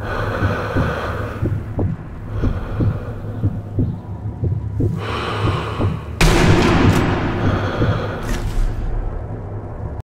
Yeah.